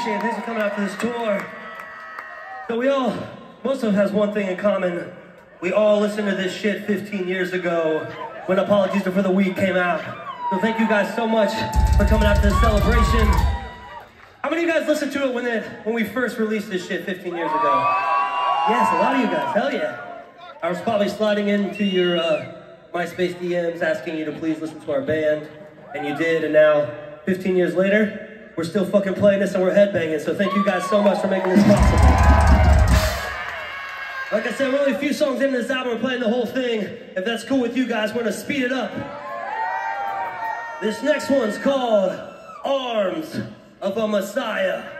appreciate it. Thanks for coming out for this tour. So we all, most of us has one thing in common. We all listened to this shit 15 years ago when Apologies for the Weak came out. So thank you guys so much for coming out to this celebration. How many of you guys listened to it when, it when we first released this shit 15 years ago? Yes, a lot of you guys. Hell yeah. I was probably sliding into your uh, MySpace DMs asking you to please listen to our band, and you did, and now, 15 years later, we're still fucking playing this and we're headbanging, so thank you guys so much for making this possible. Like I said, we're only a few songs into this album, we're playing the whole thing. If that's cool with you guys, we're gonna speed it up. This next one's called Arms of a Messiah.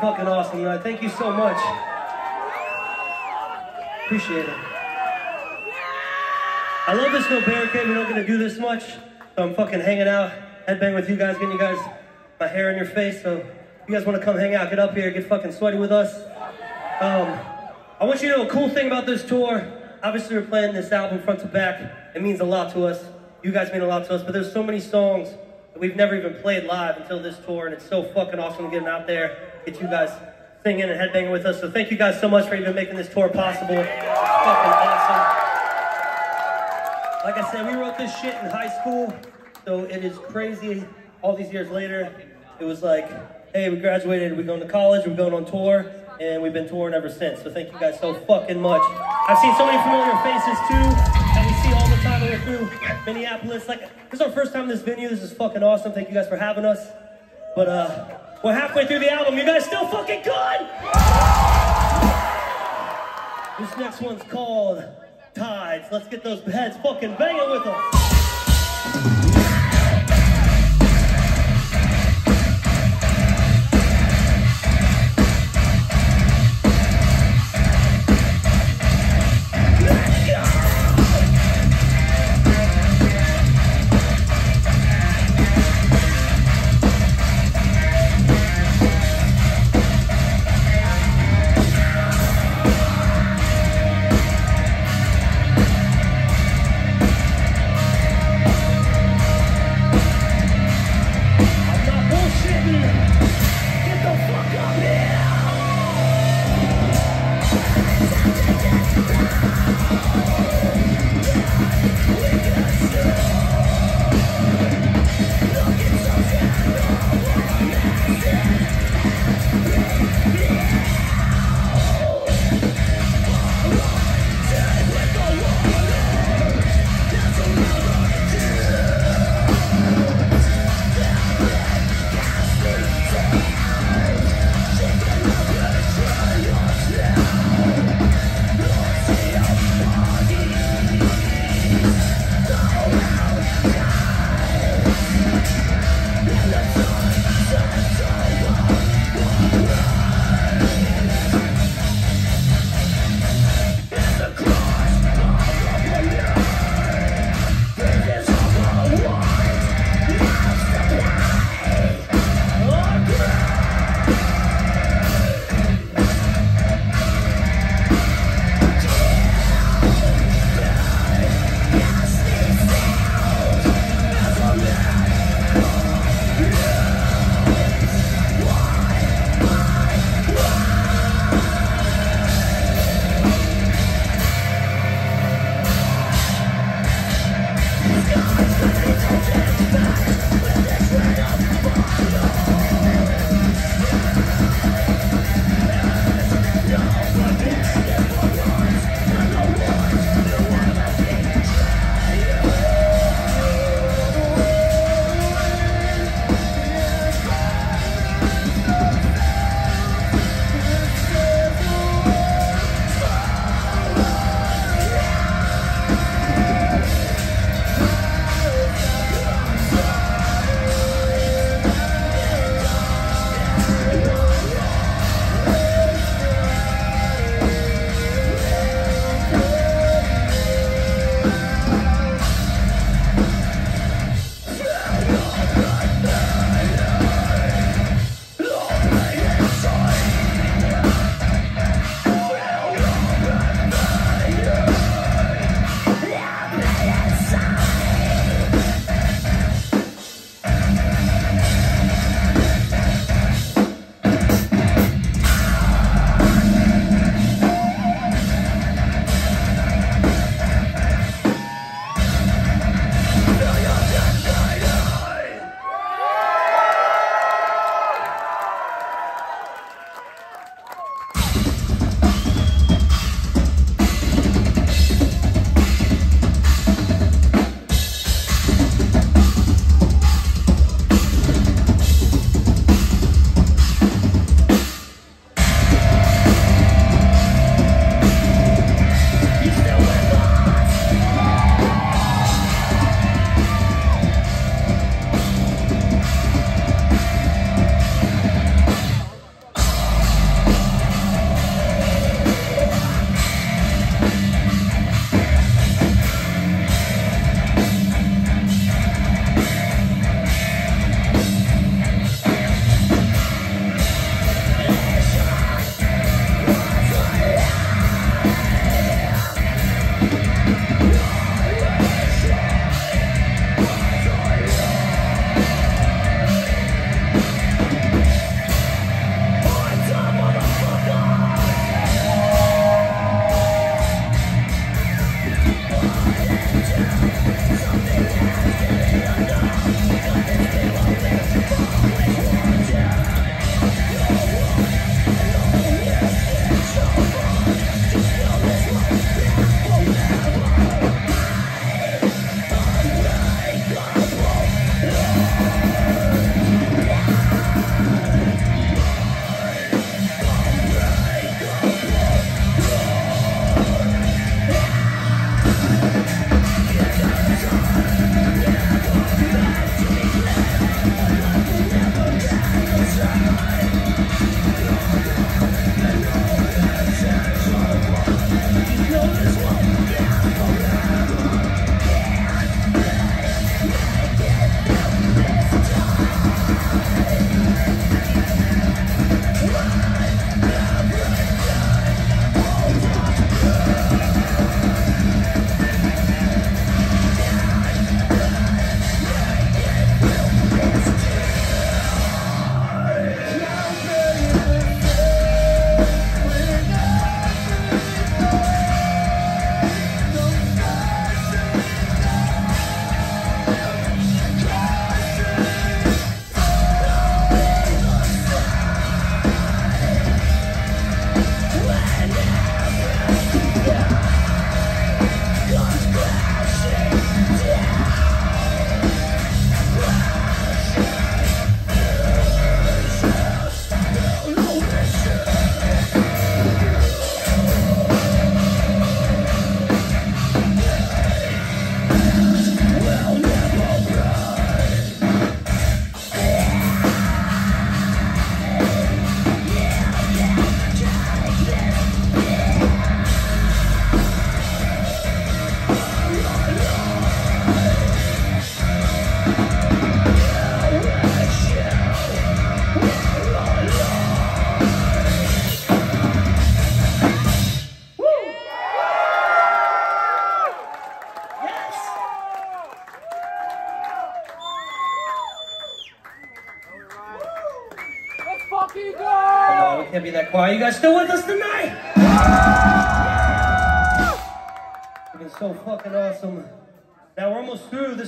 Fucking awesome tonight. Thank you so much. Appreciate it. I love this little barricade. We don't get to do this much. So I'm fucking hanging out, headbang with you guys, getting you guys my hair in your face. So if you guys want to come hang out, get up here, get fucking sweaty with us. Um, I want you to know a cool thing about this tour. Obviously, we're playing this album front to back. It means a lot to us. You guys mean a lot to us. But there's so many songs that we've never even played live until this tour, and it's so fucking awesome to get them out there, get you guys singing and headbanging with us. So thank you guys so much for even making this tour possible. It's fucking awesome. Like I said, we wrote this shit in high school, so it is crazy. All these years later, it was like, hey, we graduated, we're going to college, we're going on tour, and we've been touring ever since. So thank you guys so fucking much. I've seen so many familiar faces too that we see all the time we're through Minneapolis. Like, this is our first time in this venue. This is fucking awesome. Thank you guys for having us. But uh, we're halfway through the album. You guys still fucking good? This next one's called Tides. Let's get those heads fucking banging with us.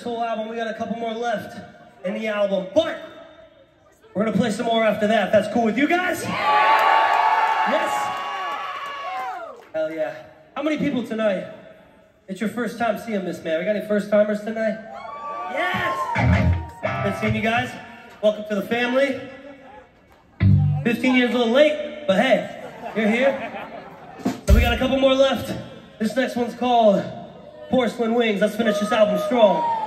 This whole album. We got a couple more left in the album, but we're gonna play some more after that. That's cool with you guys? Yes? Hell yeah. How many people tonight? It's your first time seeing this man. We got any first timers tonight? Yes! Good seeing you guys. Welcome to the family. 15 years a little late, but hey, you're here. So we got a couple more left. This next one's called Porcelain Wings. Let's finish this album strong.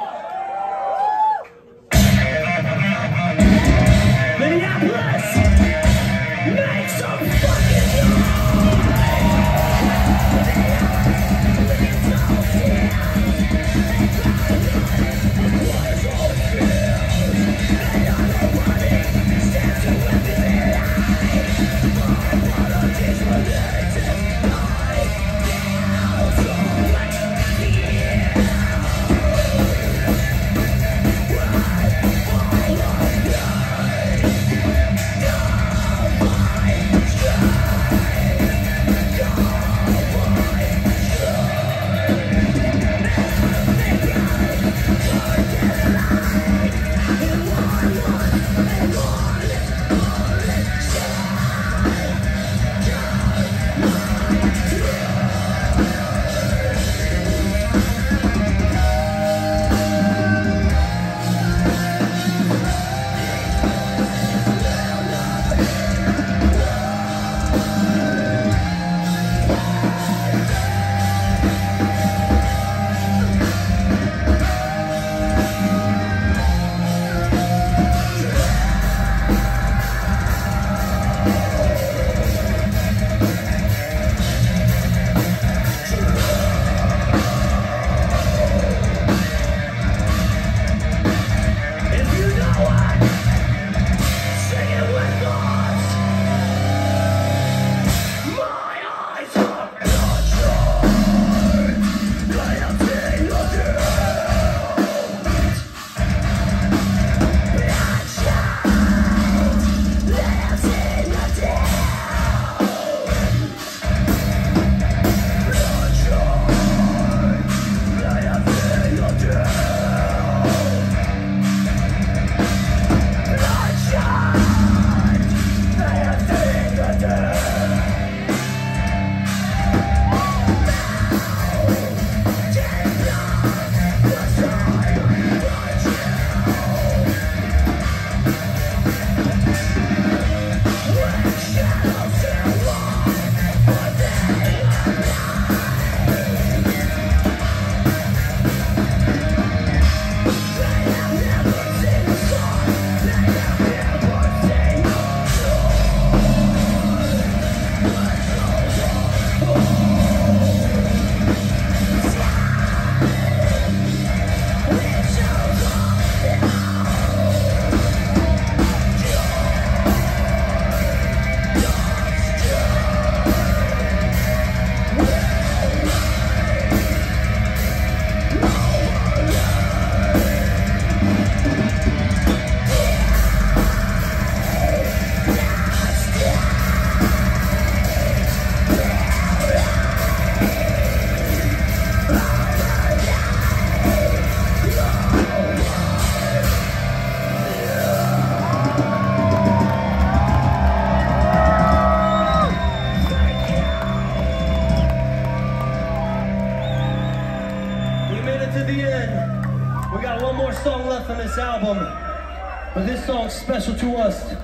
Special to us.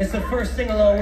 It's the first sing-along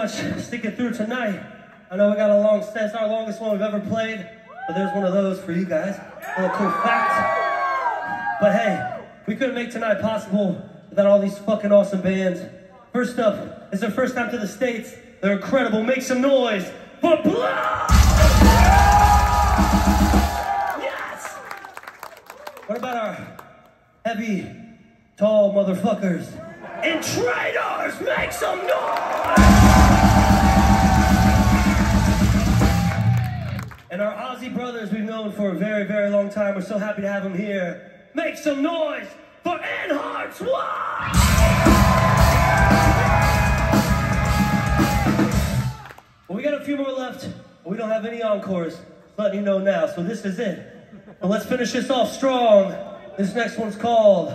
much sticking through tonight. I know we got a long set. It's our longest one we've ever played, but there's one of those for you guys. A little cool fact. But hey, we couldn't make tonight possible without all these fucking awesome bands. First up, it's their first time to the States. They're incredible. Make some noise for Blood! Yes! What about our heavy, tall motherfuckers? And traitors, make some noise! And our Aussie brothers we've known for a very, very long time. We're so happy to have them here. Make some noise for In Hearts Wake! Well, we got a few more left. We don't have any encores, letting you know now. So this is it. But let's finish this off strong. This next one's called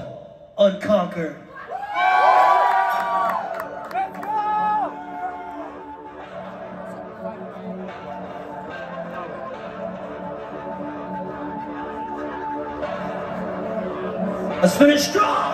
Unconquered. Let's finish strong!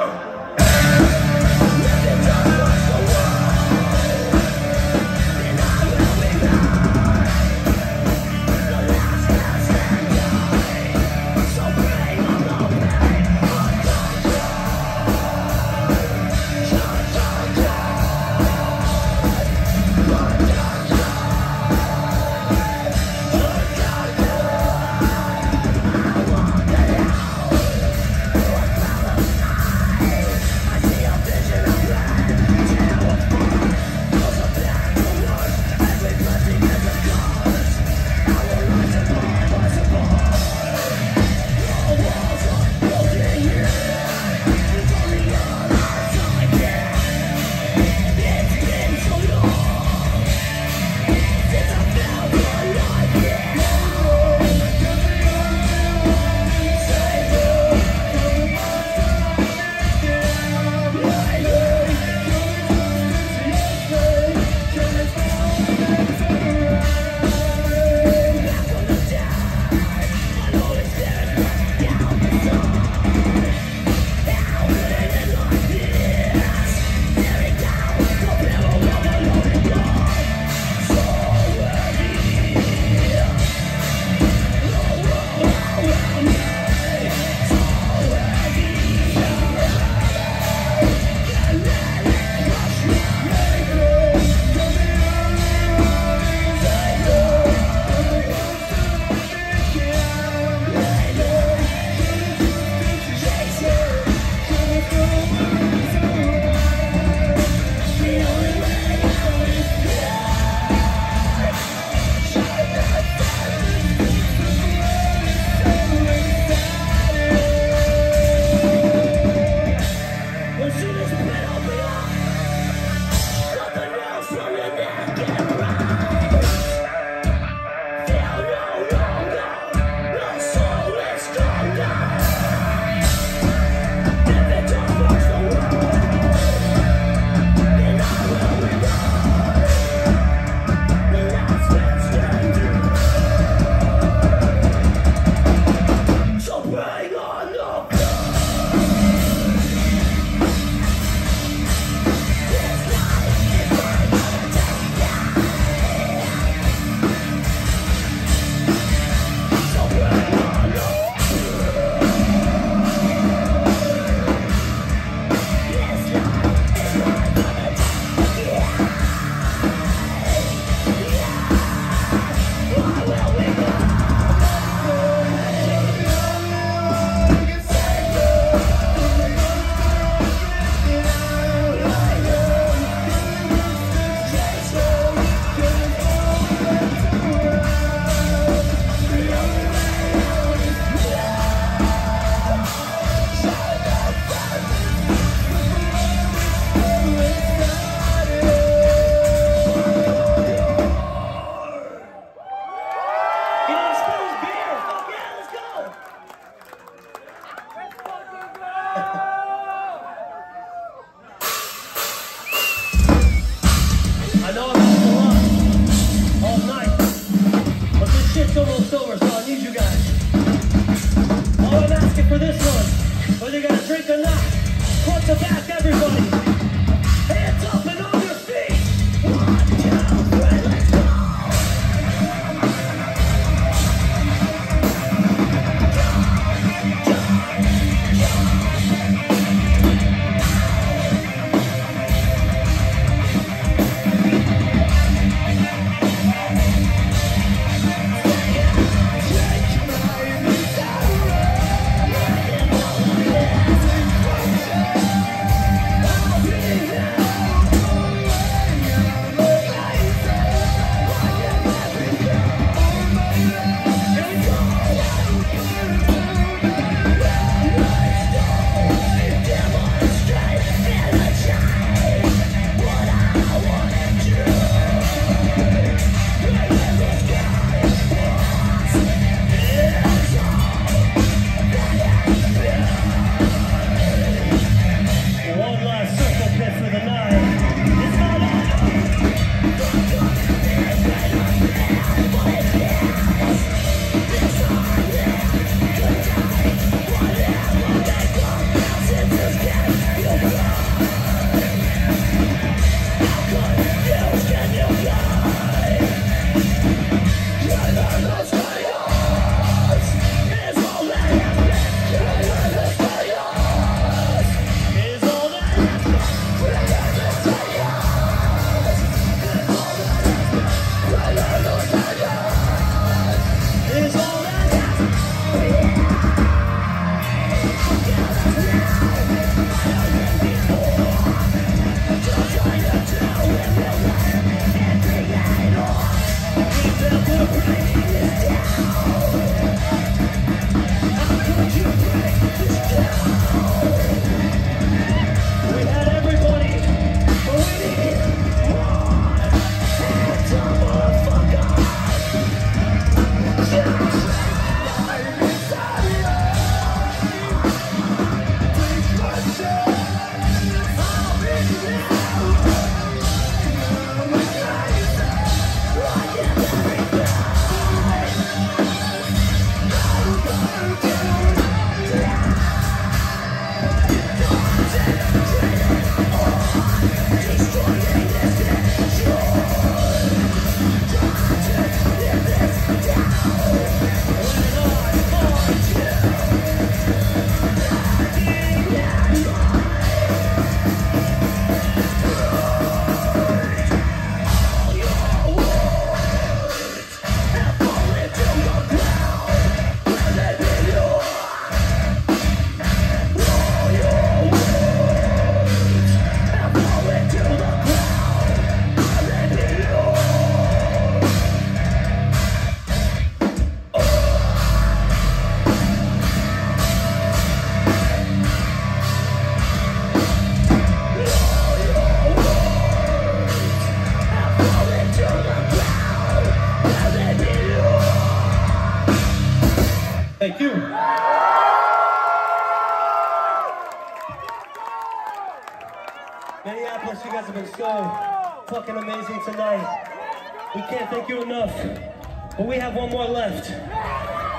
Enough. But we have one more left.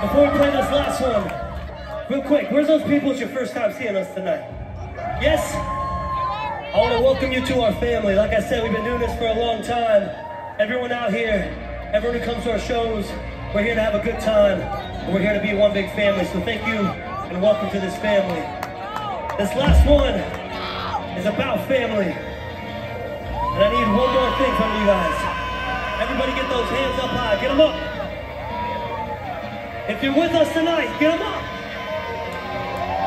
Before we play this last one, real quick, where's those people it's your first time seeing us tonight? Yes? I want to welcome you to our family. Like I said, we've been doing this for a long time. Everyone out here, everyone who comes to our shows, we're here to have a good time. We're here to be one big family. So thank you and welcome to this family. This last one is about family. And I need one more thing from you guys. Everybody get those hands up high. Get them up. If you're with us tonight, get them up.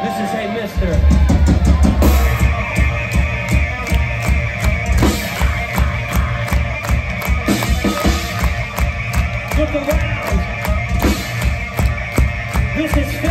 This is Hey Mister. Look around. This is